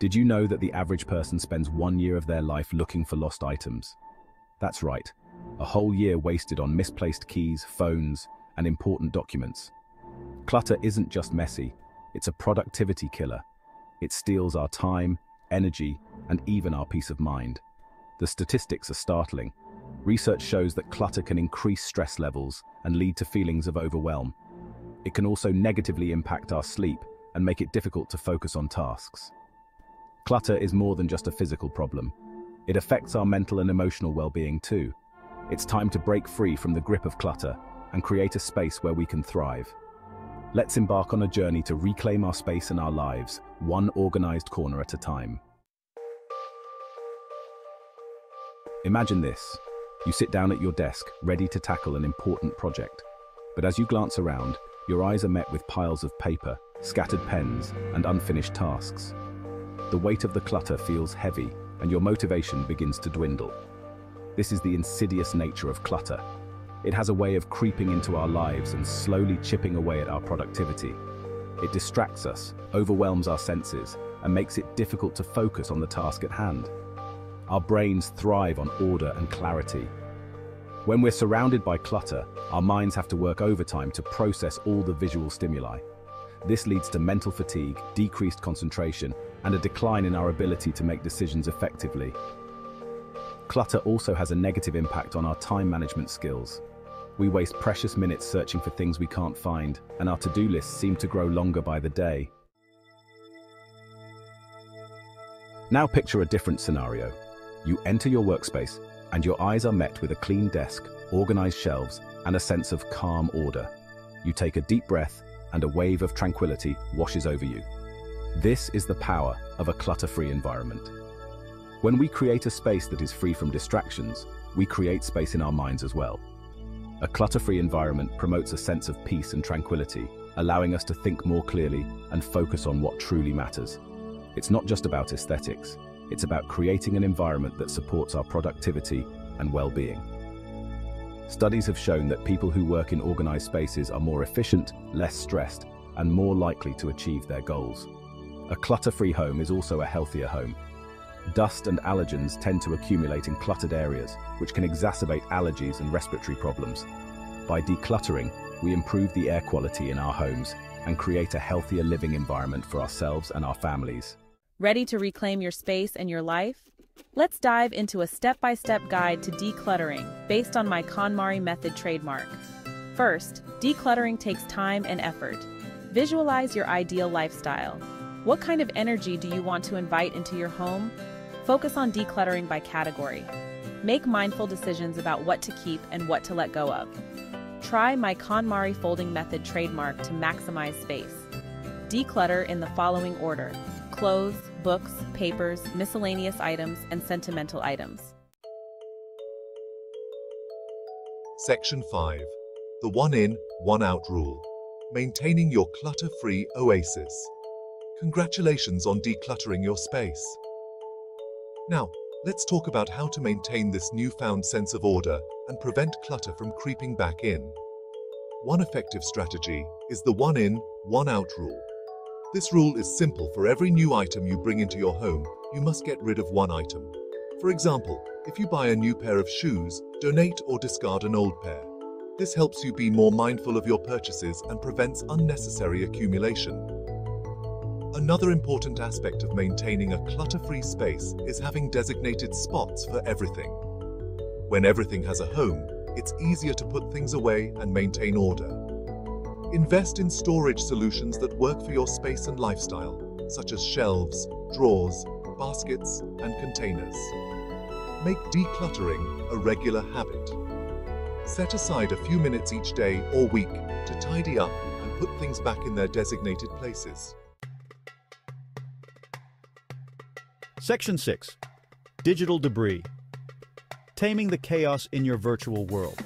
Did you know that the average person spends one year of their life looking for lost items? That's right, a whole year wasted on misplaced keys, phones, and important documents. Clutter isn't just messy, it's a productivity killer. It steals our time, energy, and even our peace of mind. The statistics are startling. Research shows that clutter can increase stress levels and lead to feelings of overwhelm. It can also negatively impact our sleep and make it difficult to focus on tasks. Clutter is more than just a physical problem. It affects our mental and emotional well-being too. It's time to break free from the grip of clutter and create a space where we can thrive. Let's embark on a journey to reclaim our space and our lives, one organized corner at a time. Imagine this. You sit down at your desk, ready to tackle an important project. But as you glance around, your eyes are met with piles of paper, scattered pens, and unfinished tasks. The weight of the clutter feels heavy, and your motivation begins to dwindle. This is the insidious nature of clutter. It has a way of creeping into our lives and slowly chipping away at our productivity. It distracts us, overwhelms our senses, and makes it difficult to focus on the task at hand. Our brains thrive on order and clarity. When we're surrounded by clutter, our minds have to work overtime to process all the visual stimuli. This leads to mental fatigue, decreased concentration, and a decline in our ability to make decisions effectively. Clutter also has a negative impact on our time management skills. We waste precious minutes searching for things we can't find, and our to-do lists seem to grow longer by the day. Now picture a different scenario. You enter your workspace, and your eyes are met with a clean desk, organized shelves, and a sense of calm order. You take a deep breath, and a wave of tranquility washes over you. This is the power of a clutter-free environment. When we create a space that is free from distractions, we create space in our minds as well. A clutter-free environment promotes a sense of peace and tranquility, allowing us to think more clearly and focus on what truly matters. It's not just about aesthetics, it's about creating an environment that supports our productivity and well-being. Studies have shown that people who work in organized spaces are more efficient, less stressed, and more likely to achieve their goals. A clutter-free home is also a healthier home. Dust and allergens tend to accumulate in cluttered areas, which can exacerbate allergies and respiratory problems. By decluttering, we improve the air quality in our homes and create a healthier living environment for ourselves and our families. Ready to reclaim your space and your life? Let's dive into a step-by-step guide to decluttering based on my KonMari method trademark. First, decluttering takes time and effort. Visualize your ideal lifestyle. What kind of energy do you want to invite into your home? Focus on decluttering by category. Make mindful decisions about what to keep and what to let go of. Try my KonMari folding method trademark to maximize space. Declutter in the following order clothes, books, papers, miscellaneous items, and sentimental items. Section 5. The one in, one out rule. Maintaining your clutter-free oasis. Congratulations on decluttering your space. Now, let's talk about how to maintain this newfound sense of order and prevent clutter from creeping back in. One effective strategy is the one in, one out rule. This rule is simple for every new item you bring into your home, you must get rid of one item. For example, if you buy a new pair of shoes, donate or discard an old pair. This helps you be more mindful of your purchases and prevents unnecessary accumulation. Another important aspect of maintaining a clutter-free space is having designated spots for everything. When everything has a home, it's easier to put things away and maintain order. Invest in storage solutions that work for your space and lifestyle, such as shelves, drawers, baskets, and containers. Make decluttering a regular habit. Set aside a few minutes each day or week to tidy up and put things back in their designated places. Section 6. Digital Debris. Taming the chaos in your virtual world.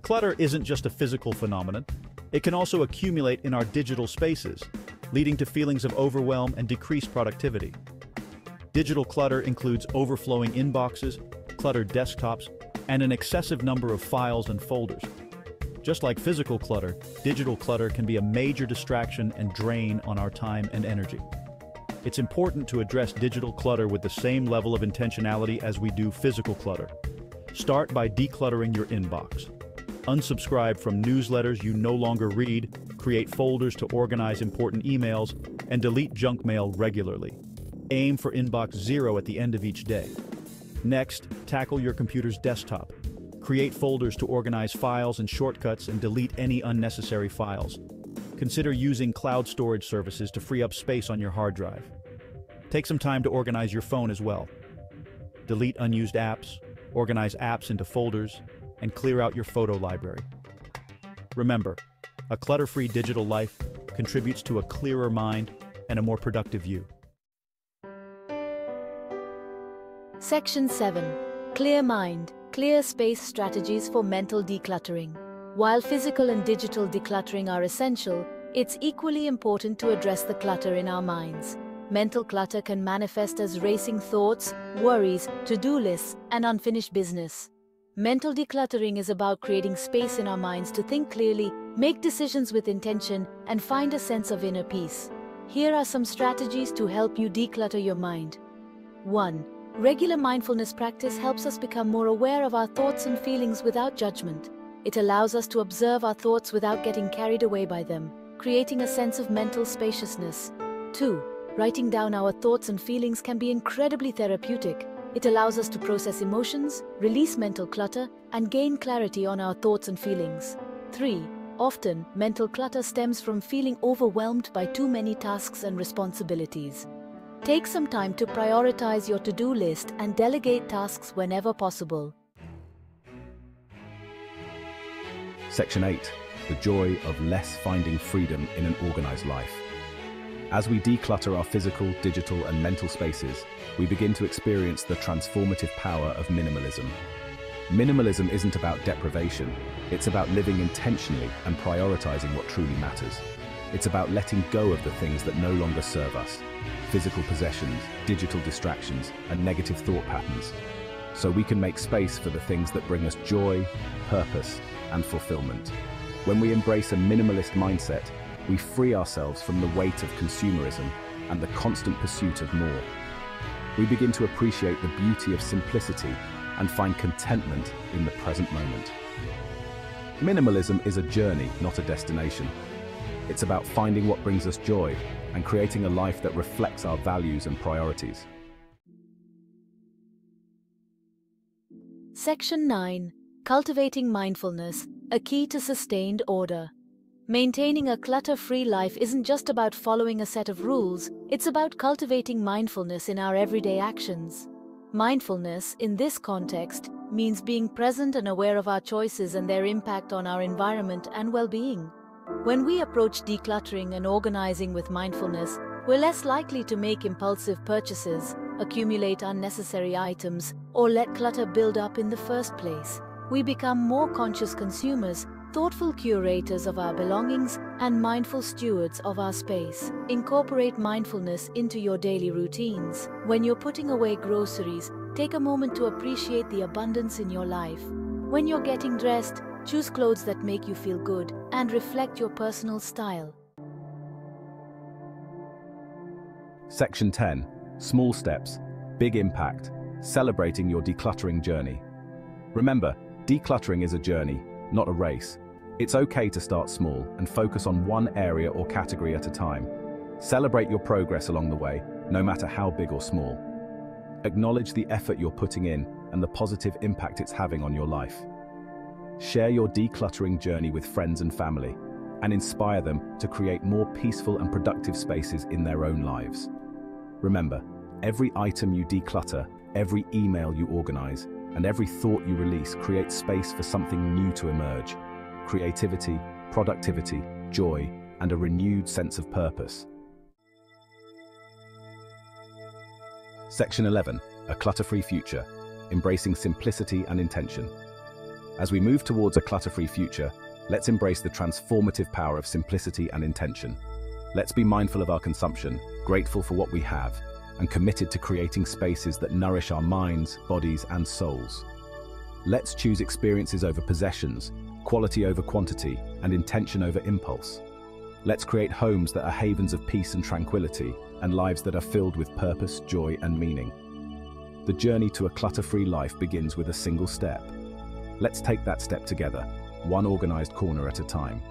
Clutter isn't just a physical phenomenon, it can also accumulate in our digital spaces, leading to feelings of overwhelm and decreased productivity. Digital clutter includes overflowing inboxes, cluttered desktops, and an excessive number of files and folders. Just like physical clutter, digital clutter can be a major distraction and drain on our time and energy. It's important to address digital clutter with the same level of intentionality as we do physical clutter. Start by decluttering your inbox. Unsubscribe from newsletters you no longer read, create folders to organize important emails, and delete junk mail regularly. Aim for inbox zero at the end of each day. Next, tackle your computer's desktop. Create folders to organize files and shortcuts and delete any unnecessary files. Consider using cloud storage services to free up space on your hard drive. Take some time to organize your phone as well. Delete unused apps, organize apps into folders, and clear out your photo library. Remember, a clutter-free digital life contributes to a clearer mind and a more productive you. Section 7. Clear Mind, Clear Space Strategies for Mental Decluttering. While physical and digital decluttering are essential, it's equally important to address the clutter in our minds. Mental clutter can manifest as racing thoughts, worries, to-do lists, and unfinished business. Mental decluttering is about creating space in our minds to think clearly, make decisions with intention, and find a sense of inner peace. Here are some strategies to help you declutter your mind. 1. Regular mindfulness practice helps us become more aware of our thoughts and feelings without judgment. It allows us to observe our thoughts without getting carried away by them, creating a sense of mental spaciousness. 2. Writing down our thoughts and feelings can be incredibly therapeutic. It allows us to process emotions, release mental clutter, and gain clarity on our thoughts and feelings. 3. Often, mental clutter stems from feeling overwhelmed by too many tasks and responsibilities. Take some time to prioritize your to-do list and delegate tasks whenever possible. Section 8. The joy of less finding freedom in an organized life. As we declutter our physical, digital, and mental spaces, we begin to experience the transformative power of minimalism. Minimalism isn't about deprivation, it's about living intentionally and prioritizing what truly matters. It's about letting go of the things that no longer serve us, physical possessions, digital distractions, and negative thought patterns, so we can make space for the things that bring us joy, purpose, and fulfillment. When we embrace a minimalist mindset, we free ourselves from the weight of consumerism and the constant pursuit of more. We begin to appreciate the beauty of simplicity and find contentment in the present moment. Minimalism is a journey, not a destination. It's about finding what brings us joy and creating a life that reflects our values and priorities. Section 9. Cultivating Mindfulness, a key to sustained order. Maintaining a clutter-free life isn't just about following a set of rules, it's about cultivating mindfulness in our everyday actions. Mindfulness, in this context, means being present and aware of our choices and their impact on our environment and well-being. When we approach decluttering and organizing with mindfulness, we're less likely to make impulsive purchases, accumulate unnecessary items, or let clutter build up in the first place. We become more conscious consumers thoughtful curators of our belongings, and mindful stewards of our space. Incorporate mindfulness into your daily routines. When you're putting away groceries, take a moment to appreciate the abundance in your life. When you're getting dressed, choose clothes that make you feel good and reflect your personal style. Section 10. Small steps, big impact, celebrating your decluttering journey. Remember, decluttering is a journey, not a race. It's okay to start small and focus on one area or category at a time. Celebrate your progress along the way, no matter how big or small. Acknowledge the effort you're putting in and the positive impact it's having on your life. Share your decluttering journey with friends and family and inspire them to create more peaceful and productive spaces in their own lives. Remember, every item you declutter, every email you organize, and every thought you release creates space for something new to emerge. Creativity, productivity, joy, and a renewed sense of purpose. Section 11, A Clutter-Free Future, Embracing Simplicity and Intention. As we move towards a clutter-free future, let's embrace the transformative power of simplicity and intention. Let's be mindful of our consumption, grateful for what we have, and committed to creating spaces that nourish our minds, bodies, and souls. Let's choose experiences over possessions, quality over quantity, and intention over impulse. Let's create homes that are havens of peace and tranquility, and lives that are filled with purpose, joy, and meaning. The journey to a clutter-free life begins with a single step. Let's take that step together, one organized corner at a time.